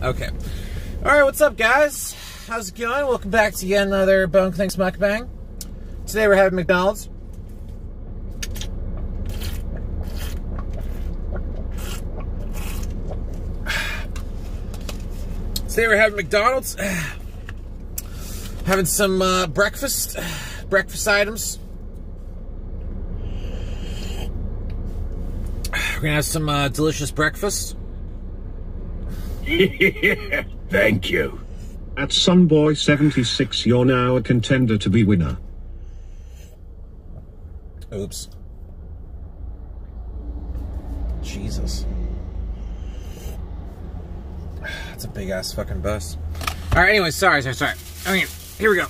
Okay. All right, what's up, guys? How's it going? Welcome back to yet another Bone Things Mukbang. Today we're having McDonald's. Today we're having McDonald's. Having some uh, breakfast, breakfast items. We're gonna have some uh, delicious breakfast. Thank you. At Sunboy76, you're now a contender to be winner. Oops. Jesus. That's a big ass fucking bus. All right. Anyway, sorry, sorry, sorry. I mean, here we go.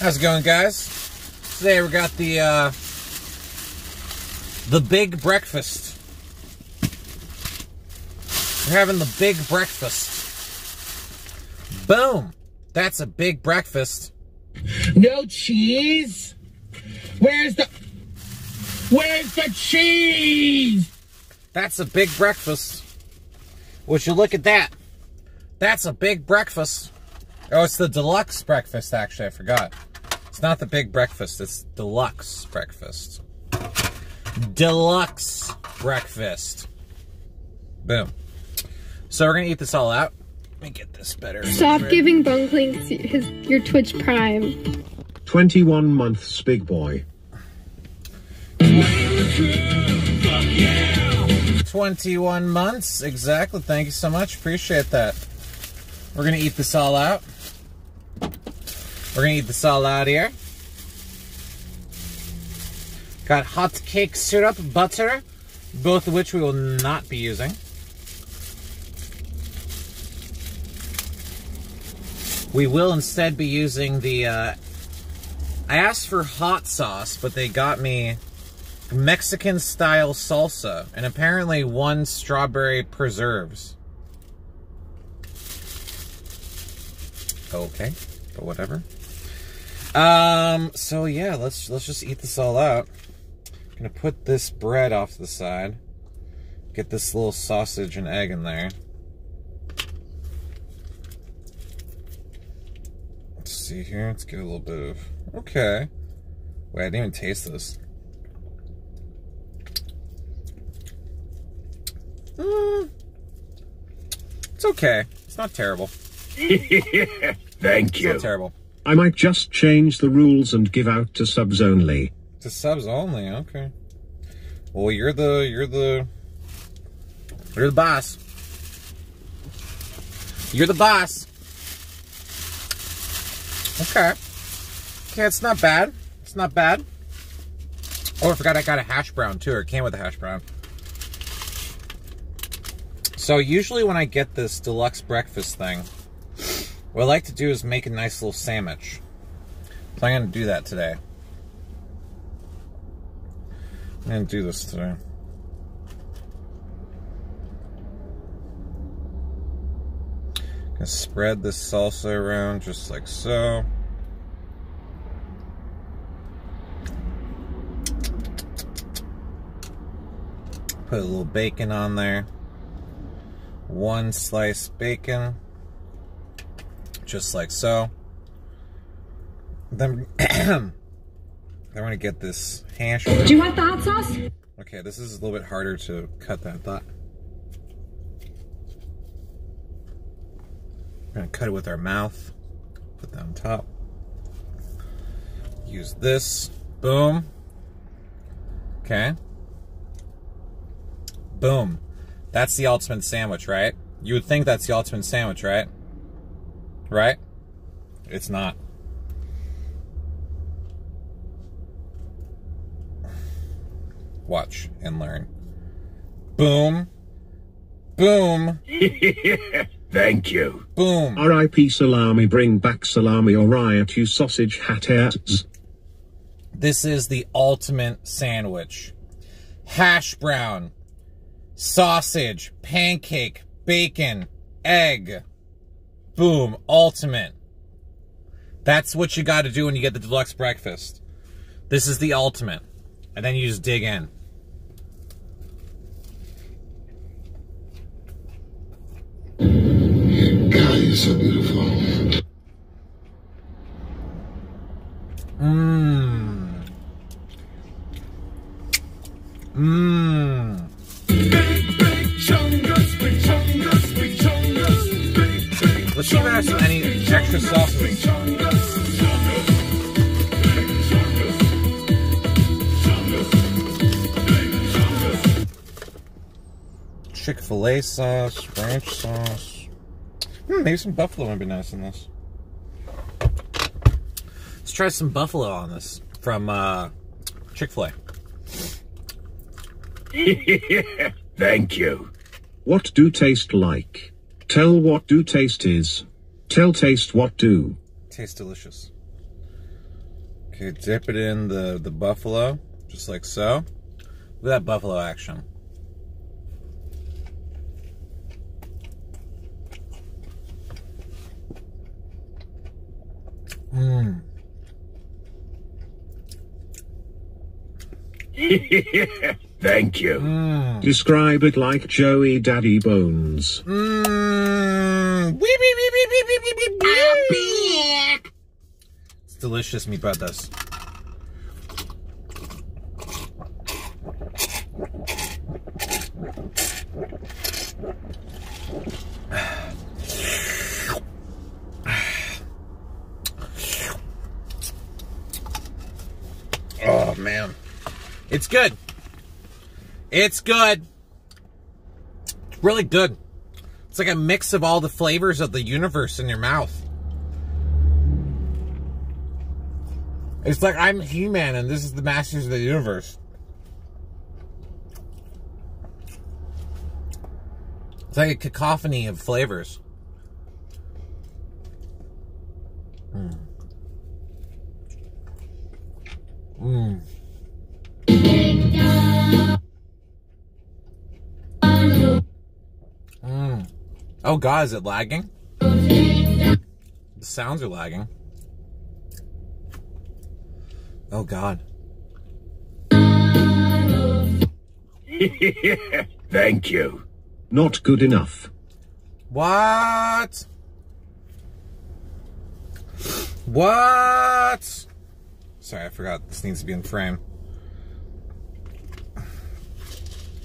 How's it going, guys? Today we got the uh, the big breakfast. We're having the big breakfast. Boom. That's a big breakfast. No cheese? Where's the Where's the cheese? That's a big breakfast. Would you look at that? That's a big breakfast. Oh, it's the deluxe breakfast, actually. I forgot. It's not the big breakfast, it's deluxe breakfast. Deluxe breakfast. Boom. So we're gonna eat this all out. Let me get this better. Stop giving Bone Clinks his your Twitch Prime. 21 months, big boy. 21 months, exactly. Thank you so much. Appreciate that. We're gonna eat this all out. We're gonna eat this all out here. Got hot cake syrup, butter, both of which we will not be using. We will instead be using the, uh, I asked for hot sauce, but they got me Mexican style salsa and apparently one strawberry preserves. Okay, but whatever. Um, so yeah, let's let's just eat this all out. I'm gonna put this bread off to the side. Get this little sausage and egg in there. See here. Let's get a little bit of. Okay. Wait, I didn't even taste this. Mm, it's okay. It's not terrible. Thank It's you. not terrible. I might just change the rules and give out to subs only. To subs only, okay. Well, you're the you're the you're the boss. You're the boss. Okay. Okay, it's not bad. It's not bad. Oh, I forgot I got a hash brown too, or it came with a hash brown. So usually when I get this deluxe breakfast thing, what I like to do is make a nice little sandwich. So I'm gonna do that today. I'm gonna do this today. Gonna spread the salsa around just like so. Put a little bacon on there. One slice bacon. Just like so. Then then we're gonna get this hash. Do you want the hot sauce? Okay, this is a little bit harder to cut than I thought. We're gonna cut it with our mouth. Put that on top. Use this. Boom. Okay. Boom. That's the ultimate sandwich, right? You would think that's the ultimate sandwich, right? Right? It's not. Watch and learn. Boom. Boom. Thank you. Boom. RIP salami, bring back salami or riot, you sausage hat heads. This is the ultimate sandwich. Hash brown, sausage, pancake, bacon, egg. Boom. Ultimate. That's what you got to do when you get the deluxe breakfast. This is the ultimate. And then you just dig in. You're so beautiful. Mmm. Mmm. Let's see if it has any extra sauce. Chick fil A sauce, ranch sauce. Maybe some buffalo would be nice in this. Let's try some buffalo on this from uh, Chick fil A. Thank you. What do taste like? Tell what do taste is. Tell taste what do. Tastes delicious. Okay, dip it in the, the buffalo, just like so. Look at that buffalo action. Mm. Thank you. Mm. Describe it like Joey Daddy Bones. It's delicious, mi brothers. It's good. It's good. It's really good. It's like a mix of all the flavors of the universe in your mouth. It's like I'm He-Man and this is the Masters of the Universe. It's like a cacophony of flavors. Oh god, is it lagging? The sounds are lagging. Oh god. Thank you. Not good enough. What? What? Sorry, I forgot. This needs to be in frame.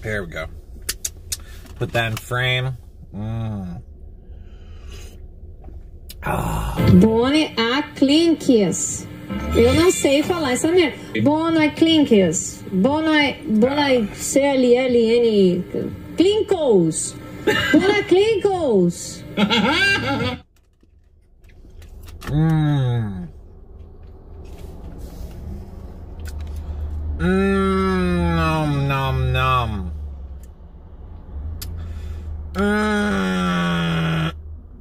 There we go. Put that in frame. Ah. Bone a clinkies, Eu não sei falar essa merda. Bono é clinkies, Bono é. Bono é C-L-L-N. Clinkos. Bono é clinkos. Mmm, mmm, Nom, nom, nom. Mm,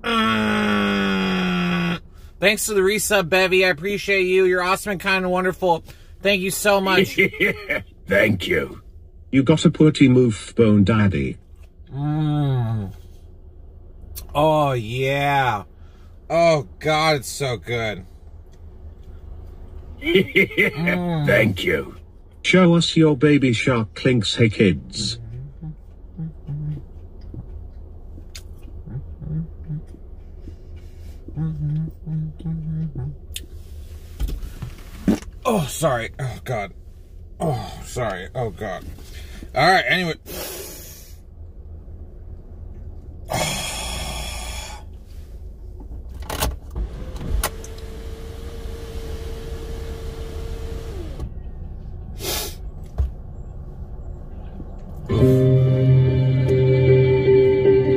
mm. Thanks to the resub, Bevy. I appreciate you. You're awesome and kind and wonderful. Thank you so much. Thank you. You got a pretty move, Bone Daddy. Mm. Oh, yeah. Oh, God, it's so good. Thank you. Show us your baby shark clinks, hey kids. Oh, sorry. Oh, God. Oh, sorry. Oh, God. All right, anyway.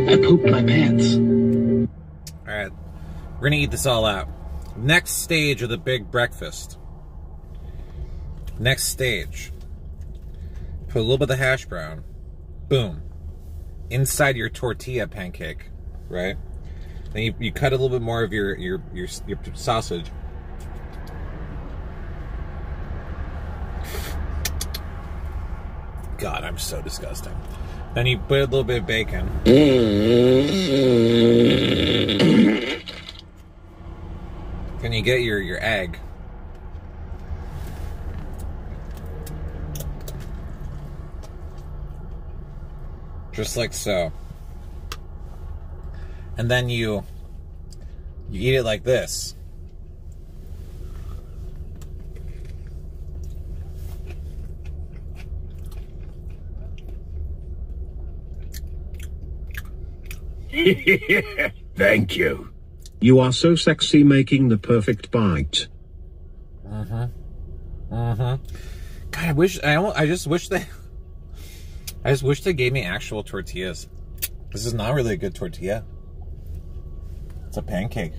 I pooped my pants. We're going to eat this all out. Next stage of the big breakfast. Next stage. Put a little bit of the hash brown. Boom. Inside your tortilla pancake, right? Then you, you cut a little bit more of your your your, your sausage. God, I'm so disgusting. Then you put a little bit of bacon. Mm-hmm. Then you get your your egg. Just like so. And then you You eat it like this. Thank you. You are so sexy making the perfect bite. Mm-hmm. Mm-hmm. God, I wish I al- I just wish they I just wish they gave me actual tortillas. This is not really a good tortilla. It's a pancake.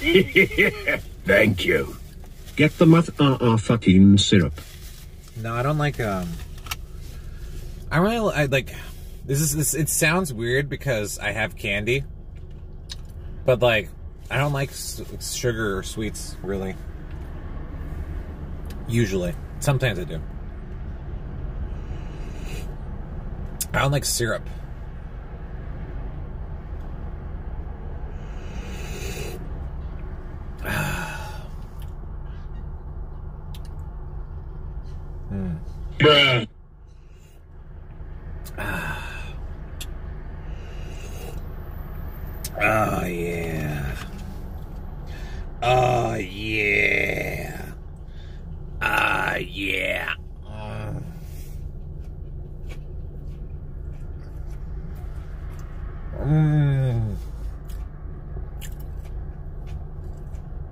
Thank you. Get the muth ah ah fucking syrup. No, I don't like um I really I like this is this it sounds weird because I have candy. But like I don't like sugar or sweets really. Usually. Sometimes I do. I don't like syrup. Bruh. Oh yeah. Oh yeah. Ah yeah. Mm.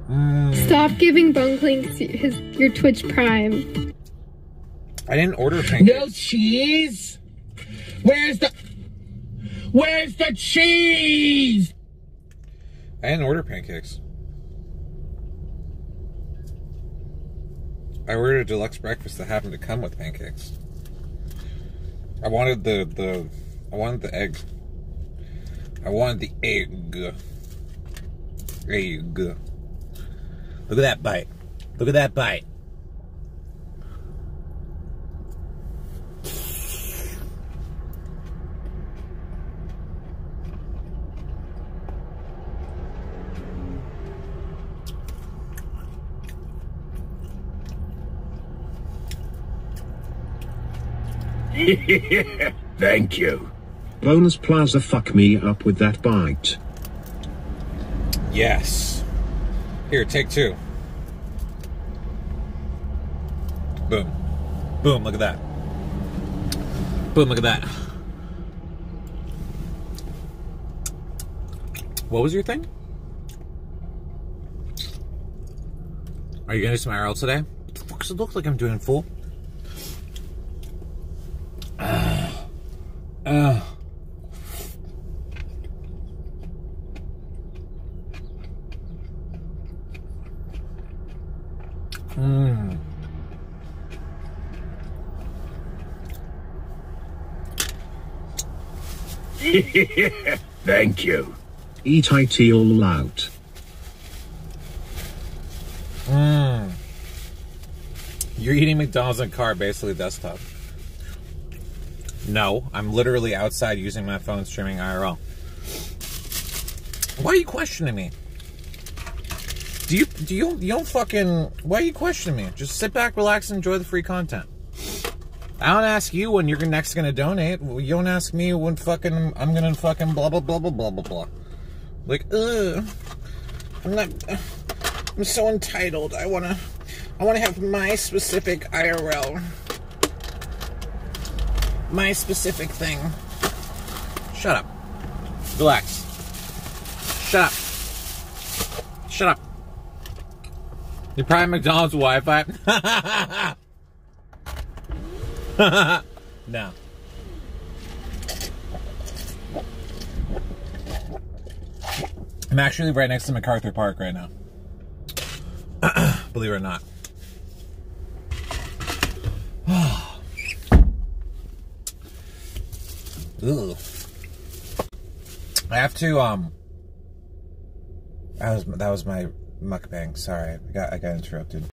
Mm. Stop giving Bone Clink his your Twitch Prime. I didn't order pancakes. No cheese? Where's the. Where's the cheese? I didn't order pancakes. I ordered a deluxe breakfast that happened to come with pancakes. I wanted the the I wanted the egg. I wanted the egg. Egg. Look at that bite. Look at that bite. Thank you. Bonus Plaza fuck me up with that bite. Yes. Here, take two. Boom. Boom, look at that. Boom, look at that. What was your thing? Are you gonna do some IRL today? What the fuck does it look like I'm doing full? Uh, Thank you. Eat IT all out. You're eating McDonald's in a car, basically desktop. No, I'm literally outside using my phone streaming IRL. Why are you questioning me? Do you do you you don't fucking why are you questioning me? Just sit back, relax, and enjoy the free content. I don't ask you when you're next gonna donate. You don't ask me when fucking I'm gonna fucking blah blah blah blah blah blah blah. Like, ugh, I'm not. I'm so entitled. I wanna, I wanna have my specific IRL, my specific thing. Shut up. Relax. Shut up. Shut up. You probably McDonald's Wi-Fi. no. I'm actually right next to MacArthur Park right now. Believe it or not. Ugh. I have to um that was that was my mukbang. Sorry, I got I got interrupted.